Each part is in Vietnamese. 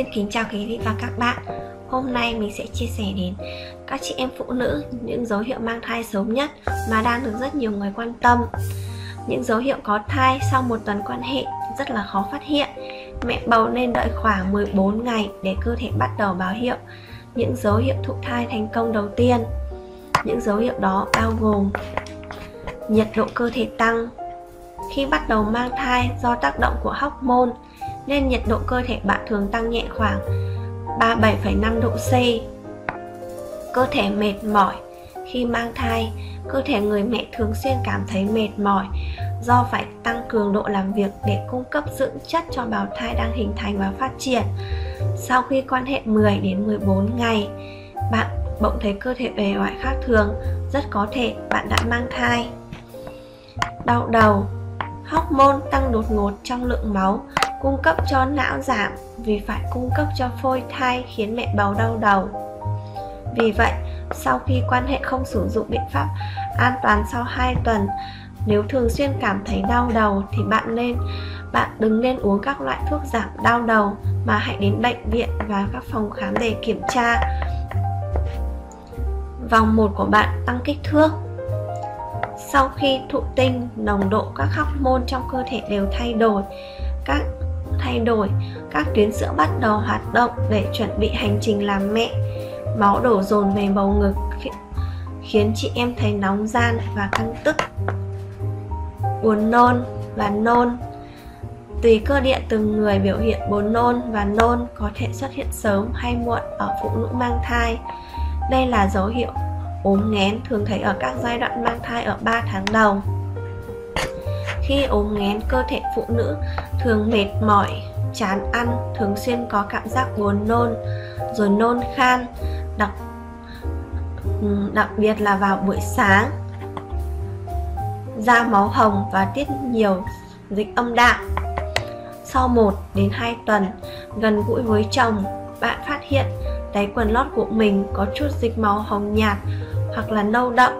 Xin kính chào quý vị và các bạn. Hôm nay mình sẽ chia sẻ đến các chị em phụ nữ những dấu hiệu mang thai sớm nhất mà đang được rất nhiều người quan tâm. Những dấu hiệu có thai sau một tuần quan hệ rất là khó phát hiện. Mẹ bầu nên đợi khoảng 14 ngày để cơ thể bắt đầu báo hiệu những dấu hiệu thụ thai thành công đầu tiên. Những dấu hiệu đó bao gồm nhiệt độ cơ thể tăng khi bắt đầu mang thai do tác động của hormone nên nhiệt độ cơ thể bạn thường tăng nhẹ khoảng 37,5 độ C. Cơ thể mệt mỏi Khi mang thai, cơ thể người mẹ thường xuyên cảm thấy mệt mỏi do phải tăng cường độ làm việc để cung cấp dưỡng chất cho bào thai đang hình thành và phát triển. Sau khi quan hệ 10 đến 14 ngày, bạn bỗng thấy cơ thể bề ngoài khác thường, rất có thể bạn đã mang thai. Đau đầu Hormone tăng đột ngột trong lượng máu cung cấp cho não giảm vì phải cung cấp cho phôi thai khiến mẹ bầu đau đầu. Vì vậy, sau khi quan hệ không sử dụng biện pháp an toàn sau 2 tuần, nếu thường xuyên cảm thấy đau đầu thì bạn nên bạn đừng nên uống các loại thuốc giảm đau đầu mà hãy đến bệnh viện và các phòng khám để kiểm tra. Vòng 1 của bạn tăng kích thước sau khi thụ tinh, nồng độ các hormone trong cơ thể đều thay đổi. Các thay đổi, các tuyến sữa bắt đầu hoạt động để chuẩn bị hành trình làm mẹ. Máu đổ dồn về bầu ngực khiến chị em thấy nóng gian và căng tức. Buồn nôn và nôn Tùy cơ địa từng người biểu hiện buồn nôn và nôn có thể xuất hiện sớm hay muộn ở phụ nữ mang thai. Đây là dấu hiệu ốm nghén thường thấy ở các giai đoạn mang thai ở 3 tháng đầu khi ốm nghén, cơ thể phụ nữ thường mệt mỏi, chán ăn, thường xuyên có cảm giác buồn nôn, rồi nôn khan, đặc đặc biệt là vào buổi sáng. Da máu hồng và tiết nhiều dịch âm đạo sau 1 đến 2 tuần gần gũi với chồng, bạn phát hiện đáy quần lót của mình có chút dịch máu hồng nhạt hoặc là nâu đậm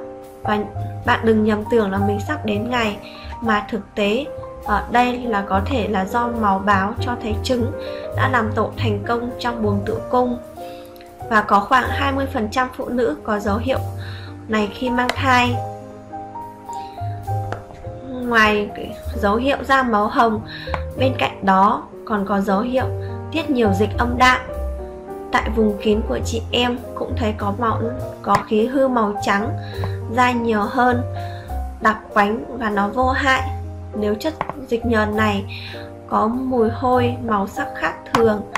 và bạn đừng nhầm tưởng là mình sắp đến ngày mà thực tế ở đây là có thể là do máu báo cho thấy trứng đã làm tổ thành công trong buồng tử cung. Và có khoảng 20% phụ nữ có dấu hiệu này khi mang thai. Ngoài dấu hiệu da máu hồng, bên cạnh đó còn có dấu hiệu tiết nhiều dịch âm đạo tại vùng kín của chị em cũng thấy có màu, có khí hư màu trắng, da nhiều hơn đặc quánh và nó vô hại. Nếu chất dịch nhờn này có mùi hôi màu sắc khác thường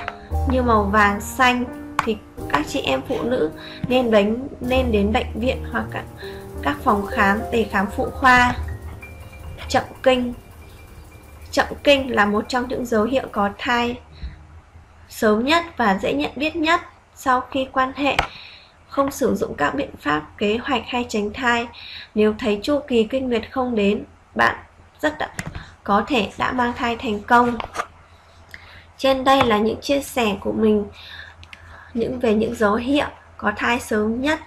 như màu vàng xanh thì các chị em phụ nữ nên đánh nên đến bệnh viện hoặc các, các phòng khám để khám phụ khoa. Chậm kinh. Chậm kinh là một trong những dấu hiệu có thai sớm nhất và dễ nhận biết nhất sau khi quan hệ không sử dụng các biện pháp kế hoạch hay tránh thai. Nếu thấy chu kỳ kinh nguyệt không đến bạn rất đã, có thể đã mang thai thành công. Trên đây là những chia sẻ của mình những về những dấu hiệu có thai sớm nhất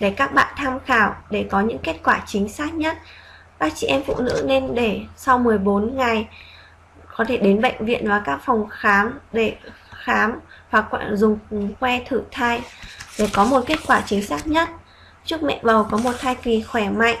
để các bạn tham khảo để có những kết quả chính xác nhất. Các chị em phụ nữ nên để sau 14 ngày có thể đến bệnh viện và các phòng khám để khám hoặc dùng que thử thai để có một kết quả chính xác nhất. Chúc mẹ bầu có một thai kỳ khỏe mạnh.